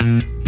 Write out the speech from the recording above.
Mm-hmm.